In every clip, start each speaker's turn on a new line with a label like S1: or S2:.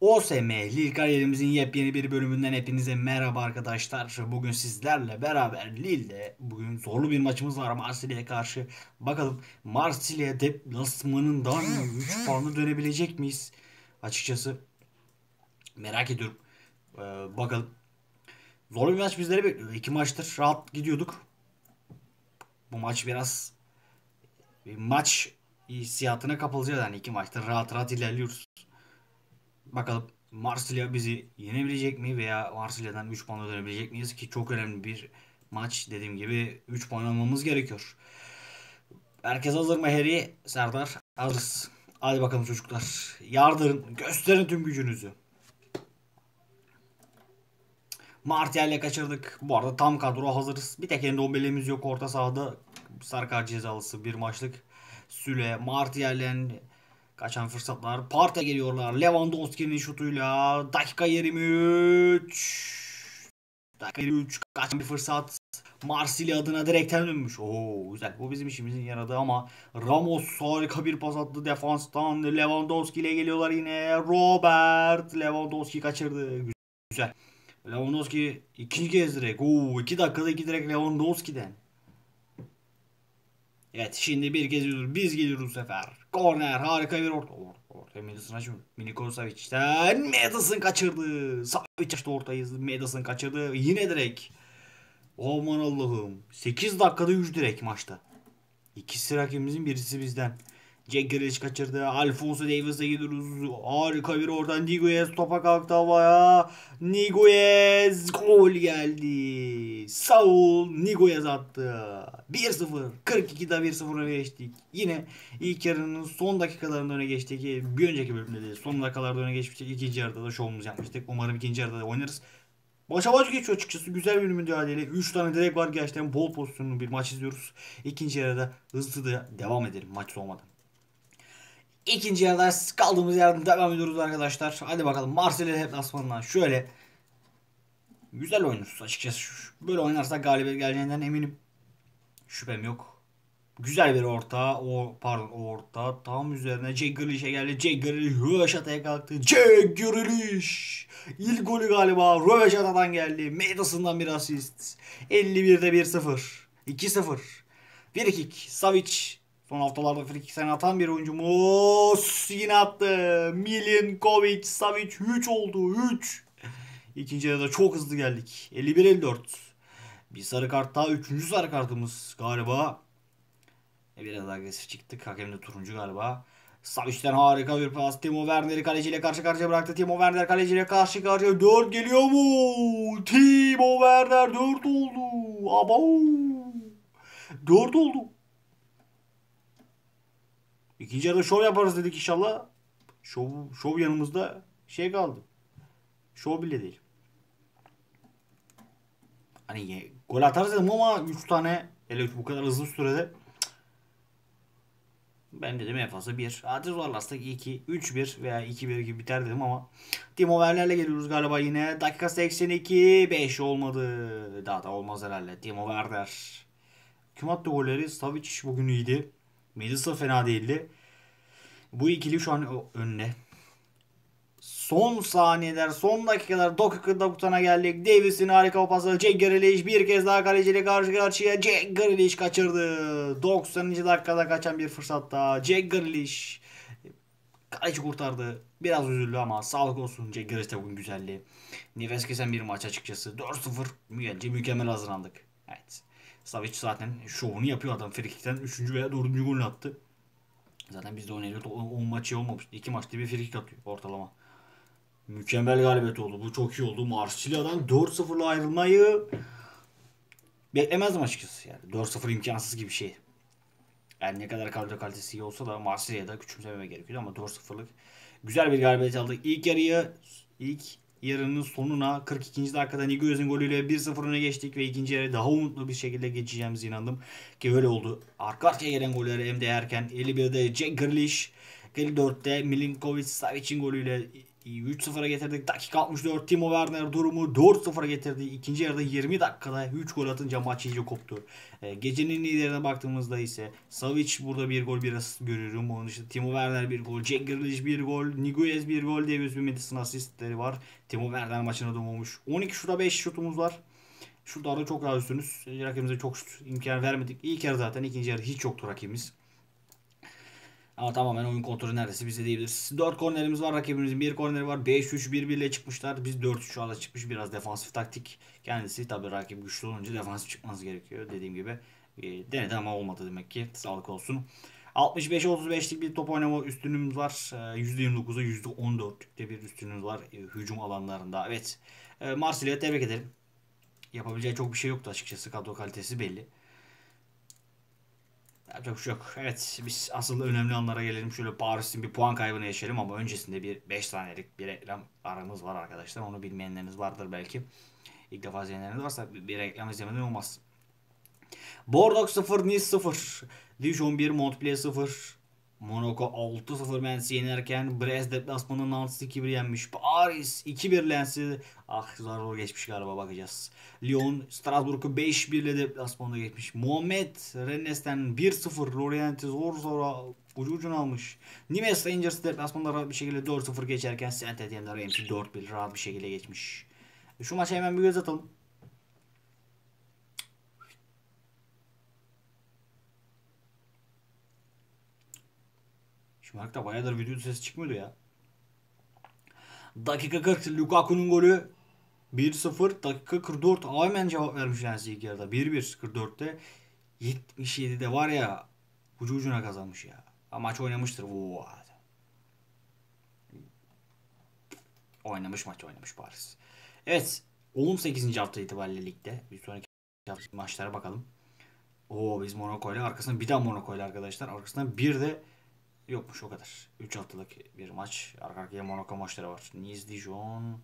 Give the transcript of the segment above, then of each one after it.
S1: OSM Lille kariyerimizin yepyeni bir bölümünden hepinize merhaba arkadaşlar. Bugün sizlerle beraber Lille'de bugün zorlu bir maçımız var Marsilya'ya karşı. Bakalım Marsilya deplasmanından 3 puanı dönebilecek miyiz? Açıkçası merak ediyorum. Ee, bakalım. Zorlu bir maç bizleri bekliyor. İki maçtır rahat gidiyorduk. Bu maç biraz bir maç hissiyatına kapılacağız. Yani iki maçtır rahat rahat ilerliyoruz. Bakalım Marsilya bizi yenebilecek mi veya Marsilya'dan 3 puanla dönebilecek miyiz ki çok önemli bir maç dediğim gibi 3 puan almamız gerekiyor. Herkes hazır mı Harry? Serdar hazırız. Hadi bakalım çocuklar. Yardırın. Gösterin tüm gücünüzü. Martial'le kaçırdık. Bu arada tam kadro hazırız. Bir tek Endombele'miz yok orta sahada. Sarkar cezalısı bir maçlık. Süle, Martial'le Kaçan fırsatlar. Part'a geliyorlar. Lewandowski'nin şutuyla. Dakika 23. Dakika 23. Kaçan bir fırsat. Marsilya adına direkten dönmüş. Oo güzel. Bu bizim işimizin yaradı ama Ramos harika bir pas attı defanstan. Lewandowski ile geliyorlar yine. Robert Lewandowski kaçırdı. Güzel. Lewandowski ikinci kez direkt. Oo iki dakikada iki direkt Lewandowski'den. Evet şimdi bir kez geliyoruz. Biz geliyoruz bu sefer. Korner harika bir orta. Orta, orta Madison açmadı. Miliko Savic'ten Madison kaçırdı. Savic açtı ortayı. Madison kaçırdı. Yine direkt. Aman Allah'ım. 8 dakikada 3 direkt maçta. İkisi rakibimizin birisi bizden. Jack Grealish kaçırdı. Alfonso Davis'e gidiyoruz. Harika bir oradan Niguez topa kalktı havaya. Niguez gol geldi. Saul Niguez attı. 1-0. 42'de 1-0 öne geçtik. Yine ilk yarının son dakikalarında öne geçtik. Bir önceki bölümde de son dakikalarda öne geçmiştik. İkinci yarıda da şovumuzu yapmıştık. Umarım ikinci yarıda da oynarız. Başa baş geçiyor açıkçası. Güzel bir mücadele. 3 tane direkt var gerçekten bol pozisyonlu bir maç izliyoruz. İkinci yarıda hızlı da devam edelim maç soğumadan. İkinci yarıda kaldığımız yerden devam ediyoruz arkadaşlar. Hadi bakalım Marsilya deplasmanından şöyle güzel oynuyoruz açıkçası. Böyle oynarsak galibiyet geleceğinden eminim. Şüphem yok. Güzel bir orta. O pardon o orta tam üzerine Jack Grealish'e geldi. Jack Grealish röveşataya kalktı. Jack Grealish. İlk golü galiba röveşatadan geldi. Madison'dan bir asist. 51'de 1-0. 2-0. 1-2. Savic Son haftalarda frikik sen atan bir oyuncumuz yine attı. Milinkovic, Savic 3 oldu. 3. İkinci yarıda çok hızlı geldik. 51-54. Bir sarı kart daha. Üçüncü sarı kartımız galiba. E, biraz agresif çıktık. Hakem de turuncu galiba. Savic'ten harika bir pas. Timo Werner'i kaleciyle karşı karşıya bıraktı. Timo Werner kaleciyle karşı karşıya. 4 geliyor mu? Timo Werner 4 oldu. Abo. 4 oldu. İkinci yarıda şov yaparız dedik inşallah. Şov, şov yanımızda şey kaldı. Şov bile değil. Hani gol atarız dedim ama 3 tane hele bu kadar hızlı sürede ben dedim en fazla 1. Hadi zorlarsak 2, 3-1 veya 2-1 gibi biter dedim ama Timo Werner'le geliyoruz galiba yine. Dakika 82, 5 olmadı. Daha da olmaz herhalde. Timo Werner. Kim attı golleri? Savic bugün iyiydi. Melisa fena değildi. Bu ikili şu an önüne. Son saniyeler, son dakikalar, dakika 90'a geldik. Davis'in harika pası. Jack Grealish bir kez daha kaleciyle karşı karşıya. Jack Grealish kaçırdı. 90. dakikada kaçan bir fırsat daha. Jack Grealish kaleci kurtardı. Biraz üzüldü ama sağlık olsun. Jack Grealish de bugün güzeldi. Nefes kesen bir maç açıkçası. 4-0 bence mükemmel hazırlandık. Evet. Savic zaten şovunu yapıyor adam. Frikik'ten 3. veya 4. golünü attı. Zaten biz de oynayacaktık. 10 maçı olmamıştı. 2 maçta bir frikik atıyor ortalama. Mükemmel galibiyet oldu. Bu çok iyi oldu. Marsilya'dan 4-0'la ayrılmayı beklemezdim açıkçası. Yani 4-0 imkansız gibi bir şey. Yani ne kadar kadro kalitesi iyi olsa da Marsilya'da küçümsememe gerekiyor ama 4-0'lık güzel bir galibiyet aldık. İlk yarıyı ilk yarının sonuna 42. dakikada Niguez'in golüyle 1-0 öne geçtik ve ikinci yarı daha umutlu bir şekilde geçeceğimize inandım. Ki öyle oldu. Arka arkaya gelen golleri hem de erken 51'de Jack Grealish 54'te Milinkovic Savic'in golüyle 3-0'a getirdik. Dakika 64 Timo Werner durumu 4-0'a getirdi. İkinci yarıda 20 dakikada 3 gol atınca maç iyice koptu. E, gecenin liderine baktığımızda ise Savic burada bir gol bir asist görüyorum. Onun dışında Timo Werner bir gol, Jack Grealish bir gol, Niguez bir gol, Davis ve Madison asistleri var. Timo Werner maçına doğmuş. 12 şuta 5 şutumuz var. Şutlarda çok daha üstünüz. Rakibimize çok şut imkan vermedik. İlk yarı zaten ikinci yarı hiç yoktu rakibimiz. Ama tamamen oyun kontrolü neredeyse bize diyebiliriz. 4 kornerimiz var rakibimizin. 1 korneri var. 5-3 1 ile çıkmışlar. Biz 4-3 ala çıkmış. Biraz defansif taktik. Kendisi tabii rakip güçlü olunca defansif çıkması gerekiyor. Dediğim gibi e, denedi ama olmadı demek ki. Sağlık olsun. 65-35'lik bir top oynama üstünlüğümüz var. %29'a e, %14'lükte bir üstünlüğümüz var e, hücum alanlarında. Evet. E, Marsilya'ya tebrik ederim. Yapabileceği çok bir şey yoktu açıkçası. Kadro kalitesi belli. Yapacak bir şey yok. Evet biz asıl önemli anlara gelelim. Şöyle Paris'in bir puan kaybını yaşayalım ama öncesinde bir 5 saniyelik bir reklam aramız var arkadaşlar. Onu bilmeyenleriniz vardır belki. İlk defa izleyenleriniz varsa bir reklam izlemeden olmaz. Bordeaux 0, Nice 0. Dijon 1, Montpellier 0. Monaco 6-0 Lens'i yenerken Brest deplasmanı Nantes 2-1 yenmiş. Paris 2-1 Lens'i ah zor geçmiş galiba bakacağız. Lyon Strasbourg'u 5-1 ile deplasmanda geçmiş. Muhammed Rennes'ten 1-0 Lorient'i zor zor ucu ucuna almış. Nimes Rangers deplasmanda rahat bir şekilde 4-0 geçerken Saint Etienne'de Ramsey 4-1 rahat bir şekilde geçmiş. Şu maça hemen bir göz atalım. Şımarık'ta bayağıdır video sesi çıkmıyordu ya. Dakika 40 Lukaku'nun golü 1-0 dakika 44 hemen cevap vermiş Lens ilk yarıda 1-1 44'te 77'de var ya ucu ucuna kazanmış ya. Maç oynamıştır. Oo. Oynamış maç oynamış Paris. Evet 18. hafta itibariyle ligde. Bir sonraki maçlara bakalım. Oo biz Monaco ile arkasından bir daha Monaco ile arkadaşlar. Arkasından bir de Yokmuş o kadar. 3 haftalık bir maç. Arka arkaya Monaco maçları var. Nice, Dijon,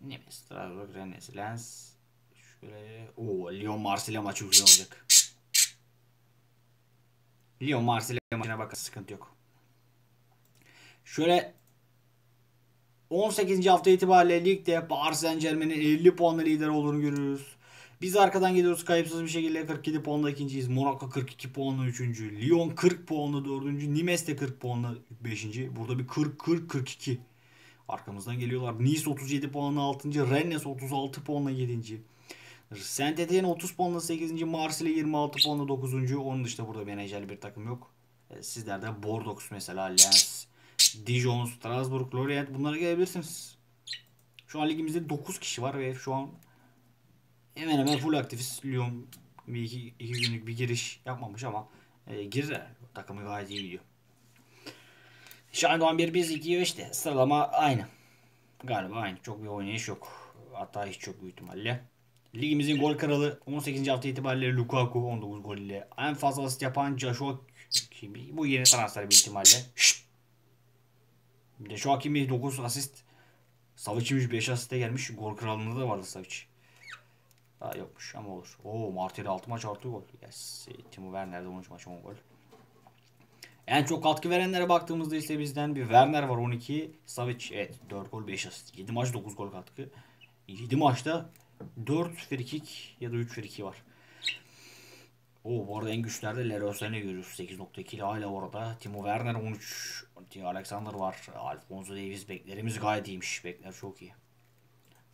S1: Nimes, Strasbourg, Rennes, Lens. Şöyle. Oo, Lyon Marsilya maçı güzel olacak. Lyon Marsilya maçına bakın sıkıntı yok. Şöyle 18. hafta itibariyle ligde Paris Saint Germain'in 50 puanla lider olduğunu görüyoruz. Biz arkadan geliyoruz kayıpsız bir şekilde 47 puanla ikinciyiz. Monaco 42 puanla üçüncü. Lyon 40 puanla dördüncü. Nimes de 40 puanla beşinci. Burada bir 40-40-42. Arkamızdan geliyorlar. Nice 37 puanla 6. Rennes 36 puanla 7. Saint Etienne 30 puanla 8. Marsilya 26 puanla 9. Onun dışında burada menajerli bir takım yok. E, sizler Bordeaux mesela Lens, Dijon, Strasbourg, Lorient bunlara gelebilirsiniz. Şu an ligimizde 9 kişi var ve şu an hemen hemen full aktifiz. Lyon bir iki, iki günlük bir giriş yapmamış ama e, girer. Takımı gayet iyi gidiyor. Şahin Doğan 1 biz 2 işte sıralama aynı. Galiba aynı. Çok bir oynayış yok. Hatta hiç çok büyük ihtimalle. Ligimizin gol kralı 18. hafta itibariyle Lukaku 19 gol ile. En fazla asist yapan Joshua Kimi. Bu yeni transfer bir ihtimalle. Şşt. Joshua Kimi 9 asist. Savic'imiz 5 asiste gelmiş. Gol kralında da vardı Savic. Daha yokmuş ama olur. Oo Martel'i 6 maç artı gol. Yes. Timo Werner'de 13 maç 10 gol. En çok katkı verenlere baktığımızda ise bizden bir Werner var 12. Savic evet 4 gol 5 asist. 7 maç 9 gol katkı. 7 maçta 4 frikik ya da 3 friki var. O bu arada en güçlerde Leroy Sané görüyoruz. 8.2 ile hala orada. Timo Werner 13. Alexander var. Alfonso Davies beklerimiz gayet iyiymiş. Bekler çok iyi.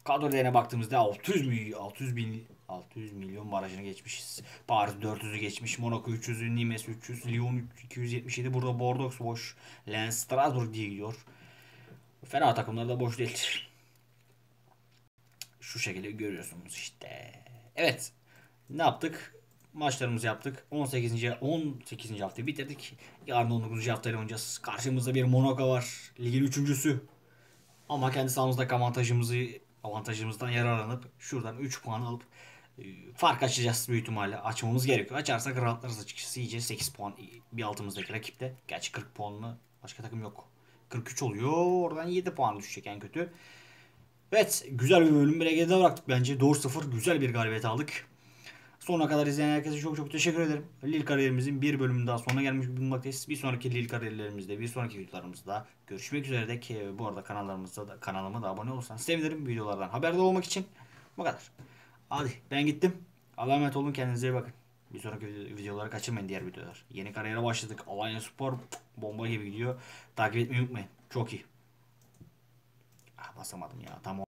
S1: Kadro değerine baktığımızda 600 milyon 600 bin 600 milyon barajını geçmişiz. Paris 400'ü geçmiş. Monaco 300'ü, Nimes 300, Lyon 277. Burada Bordeaux boş. Lens, Strasbourg diye gidiyor. Fena takımlar da boş değil. Şu şekilde görüyorsunuz işte. Evet. Ne yaptık? Maçlarımızı yaptık. 18. 18. haftayı bitirdik. Yarın 19. haftayla oynayacağız. Karşımızda bir Monaco var. Ligin üçüncüsü. Ama kendi sahamızdaki avantajımızı avantajımızdan yararlanıp şuradan 3 puan alıp e, fark açacağız büyük ihtimalle. Açmamız gerekiyor. Açarsak rahatlarız açıkçası. İyice 8 puan bir altımızdaki rakipte. Gerçi 40 puanlı başka takım yok. 43 oluyor. Oradan 7 puan düşecek en kötü. Evet güzel bir bölüm bile geride bıraktık bence. 4-0 güzel bir galibiyet aldık. Sonuna kadar izleyen herkese çok çok teşekkür ederim. Lil kariyerimizin bir bölümünün daha sonuna gelmiş bulunmaktayız. Bir sonraki Lil kariyerlerimizde, bir sonraki videolarımızda görüşmek üzere de ki bu arada kanallarımızda da kanalıma da abone olursanız sevinirim videolardan haberdar olmak için. Bu kadar. Hadi ben gittim. Allah'a emanet olun kendinize iyi bakın. Bir sonraki video- videoları kaçırmayın diğer videolar. Yeni kariyere başladık. Alanya Spor bomba gibi gidiyor. Takip etmeyi unutmayın. Çok iyi. Ah basamadım ya. Tam